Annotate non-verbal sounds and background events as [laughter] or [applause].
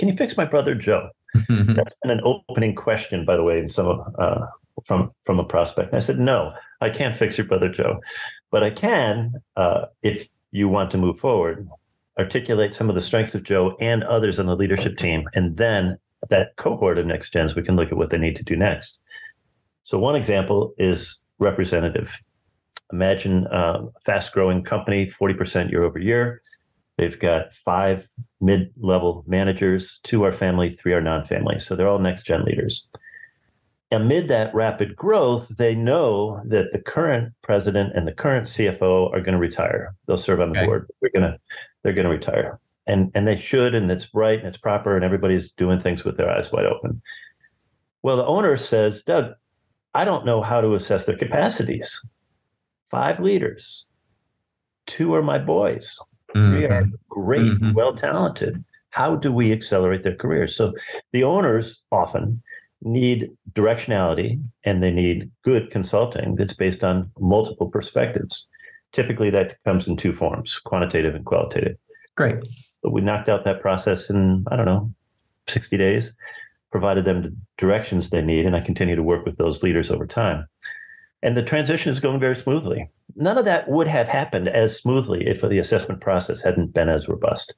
can you fix my brother Joe? [laughs] That's been an opening question, by the way, in some uh, from from a prospect. And I said, no, I can't fix your brother Joe, but I can uh, if you want to move forward, articulate some of the strengths of Joe and others on the leadership team, and then that cohort of next gens, we can look at what they need to do next. So one example is representative. Imagine a fast-growing company, 40% year over year. They've got five mid-level managers, two are family, three are non-family. So they're all next-gen leaders. Amid that rapid growth, they know that the current president and the current CFO are going to retire. They'll serve on the okay. board. They're going to they're going to retire, and and they should, and it's right and it's proper, and everybody's doing things with their eyes wide open. Well, the owner says, Doug, I don't know how to assess their capacities. Five leaders, two are my boys, 3 mm-hmm. are great, mm-hmm. well talented. How do we accelerate their careers? So the owners often need directionality and they need good consulting that's based on multiple perspectives. Typically, that comes in two forms quantitative and qualitative. Great. But we knocked out that process in, I don't know, 60 days, provided them the directions they need, and I continue to work with those leaders over time. And the transition is going very smoothly. None of that would have happened as smoothly if the assessment process hadn't been as robust.